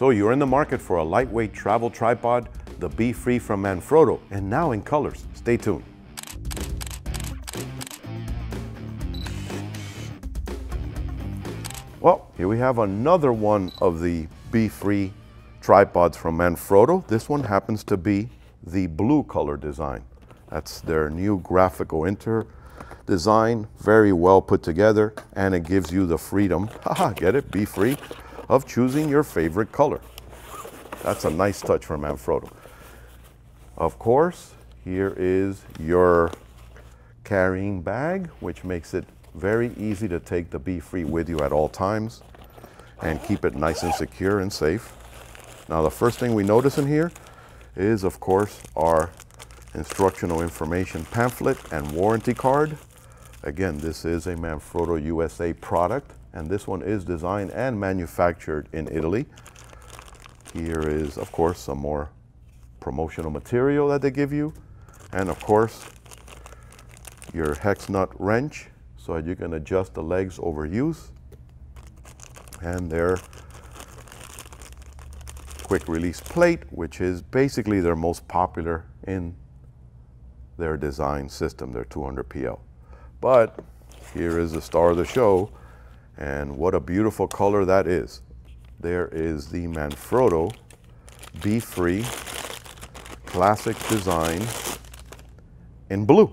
So you're in the market for a lightweight travel tripod, the BeFree from Manfrotto, and now in colors. Stay tuned. Well, here we have another one of the BeFree tripods from Manfrotto. This one happens to be the blue color design. That's their new graphical inter design, very well put together, and it gives you the freedom, haha, get it, be free, of choosing your favorite color. That's a nice touch from Manfrotto. Of course, here is your carrying bag, which makes it very easy to take the BeFree with you at all times and keep it nice and secure and safe. Now the first thing we notice in here is of course our instructional information pamphlet and warranty card. Again, this is a Manfrotto USA product and this one is designed and manufactured in Italy. Here is of course some more promotional material that they give you and of course your hex nut wrench so that you can adjust the legs over use and their quick release plate which is basically their most popular in their design system, their 200 PL. But here is the star of the show, and what a beautiful color that is. There is the Manfrotto BeFree Classic Design in blue.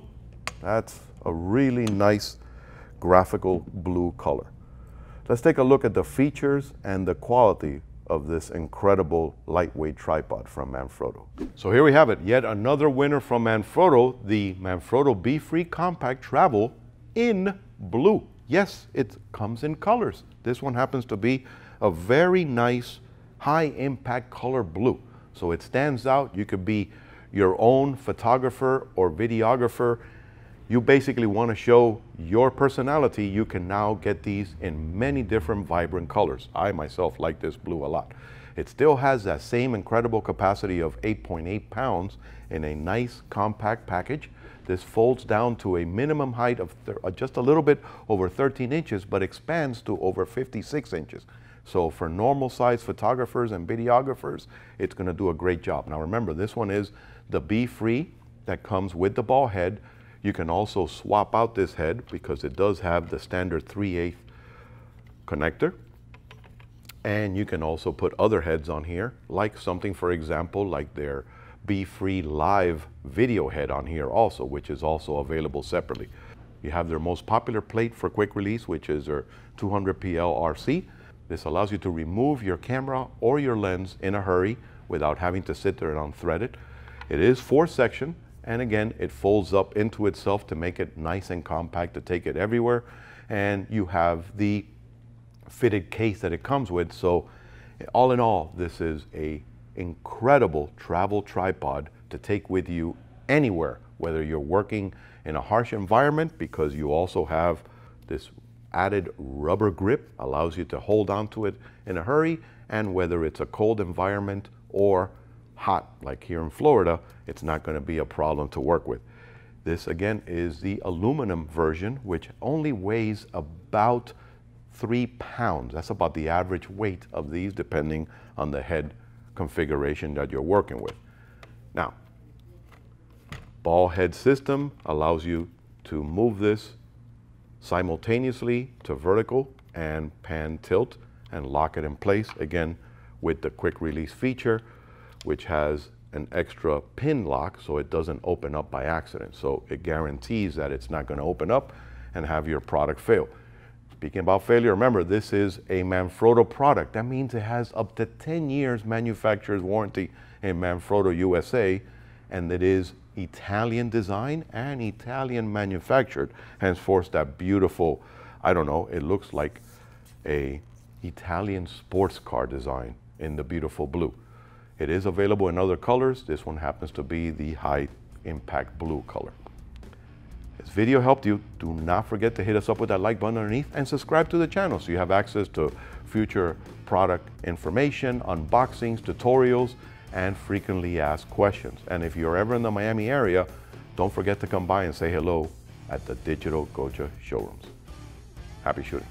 That's a really nice graphical blue color. Let's take a look at the features and the quality of this incredible lightweight tripod from Manfrotto. So here we have it, yet another winner from Manfrotto, the Manfrotto BeFree Compact Travel in blue. Yes, it comes in colors. This one happens to be a very nice high impact color blue. So it stands out. You could be your own photographer or videographer you basically want to show your personality, you can now get these in many different vibrant colors. I myself like this blue a lot. It still has that same incredible capacity of 8.8 pounds in a nice compact package. This folds down to a minimum height of uh, just a little bit over 13 inches, but expands to over 56 inches. So for normal size photographers and videographers, it's gonna do a great job. Now remember, this one is the BeFree that comes with the ball head you can also swap out this head because it does have the standard 3 8 connector. And you can also put other heads on here, like something, for example, like their BeFree Live video head on here also, which is also available separately. You have their most popular plate for quick release, which is their 200 PL RC. This allows you to remove your camera or your lens in a hurry without having to sit there and unthread it. It is four section, and again, it folds up into itself to make it nice and compact to take it everywhere. And you have the fitted case that it comes with. So all in all, this is a incredible travel tripod to take with you anywhere, whether you're working in a harsh environment because you also have this added rubber grip allows you to hold on to it in a hurry and whether it's a cold environment or hot, like here in Florida, it's not going to be a problem to work with. This again is the aluminum version, which only weighs about three pounds. That's about the average weight of these, depending on the head configuration that you're working with. Now, ball head system allows you to move this simultaneously to vertical and pan tilt and lock it in place again with the quick release feature which has an extra pin lock so it doesn't open up by accident. So it guarantees that it's not going to open up and have your product fail. Speaking about failure, remember this is a Manfrotto product. That means it has up to 10 years manufacturer's warranty in Manfrotto USA and it is Italian design and Italian manufactured. Henceforth that beautiful, I don't know, it looks like a Italian sports car design in the beautiful blue. It is available in other colors. This one happens to be the high impact blue color. This video helped you. Do not forget to hit us up with that like button underneath and subscribe to the channel so you have access to future product information, unboxings, tutorials, and frequently asked questions. And if you're ever in the Miami area, don't forget to come by and say hello at the Digital Goja showrooms. Happy shooting.